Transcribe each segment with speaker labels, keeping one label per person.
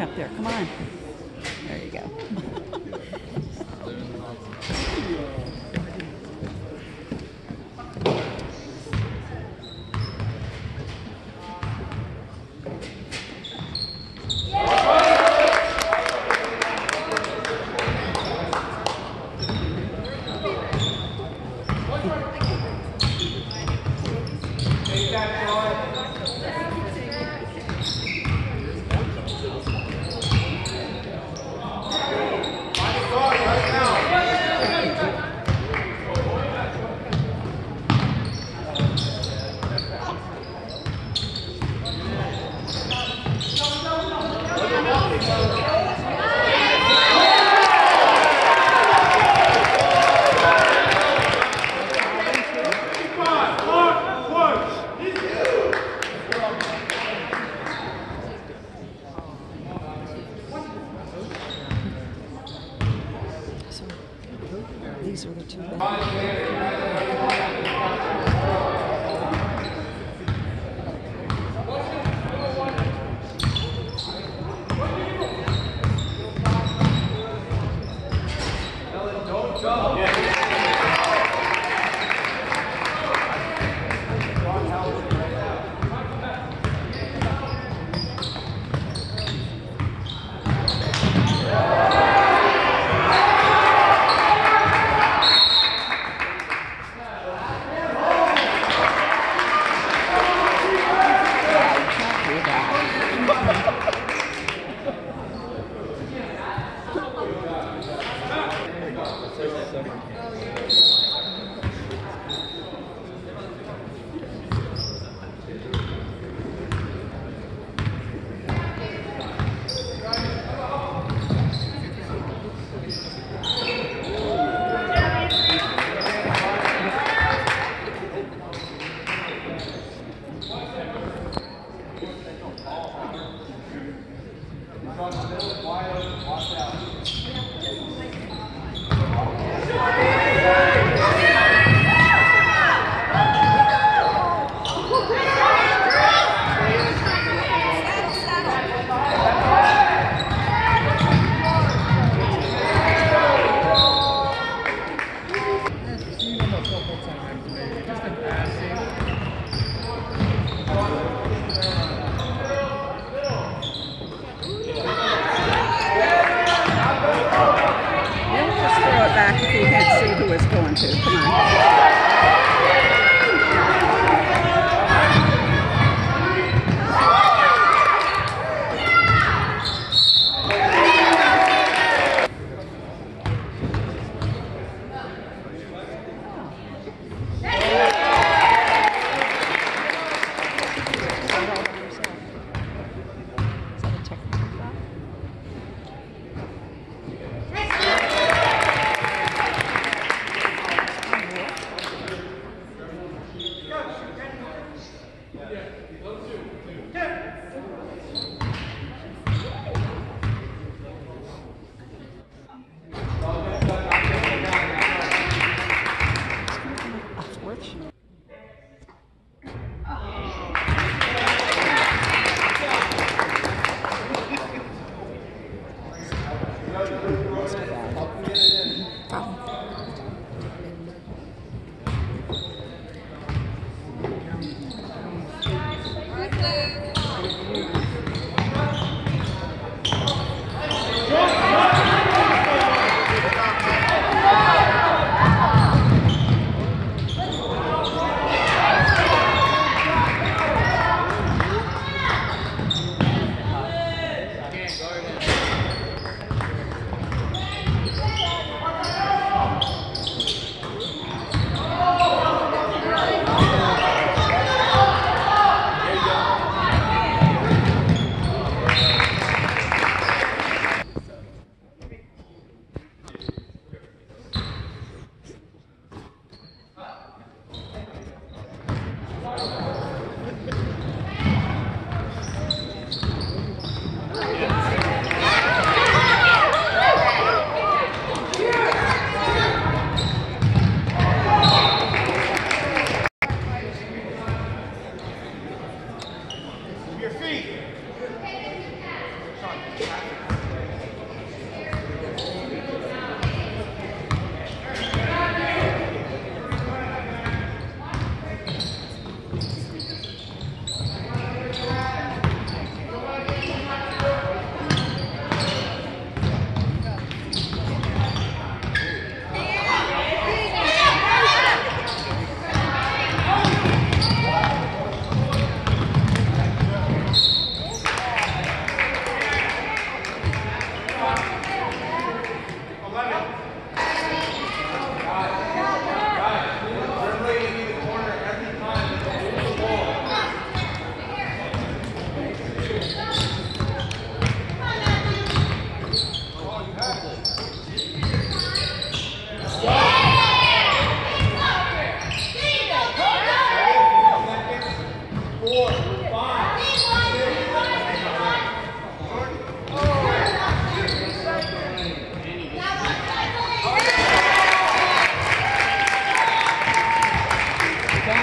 Speaker 1: up there. Come on. There you go. these are the two. best. Back if you can't see who it's going to. Come on.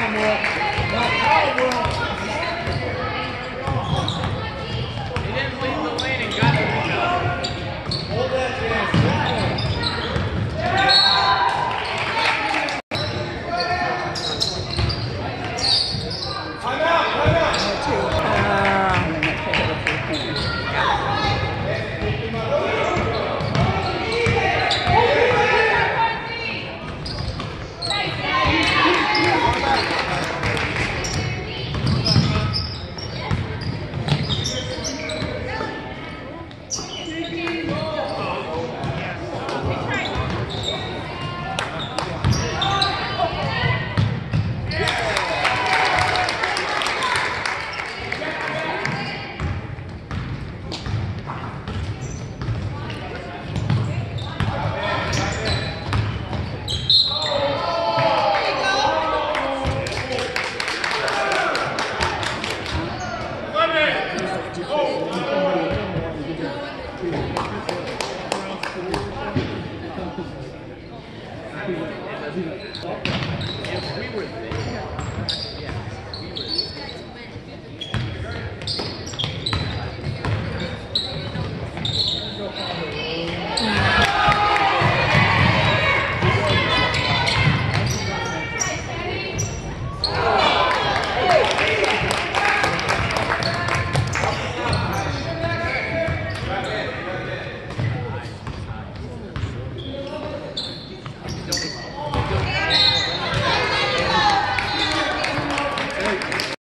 Speaker 1: Come
Speaker 2: on.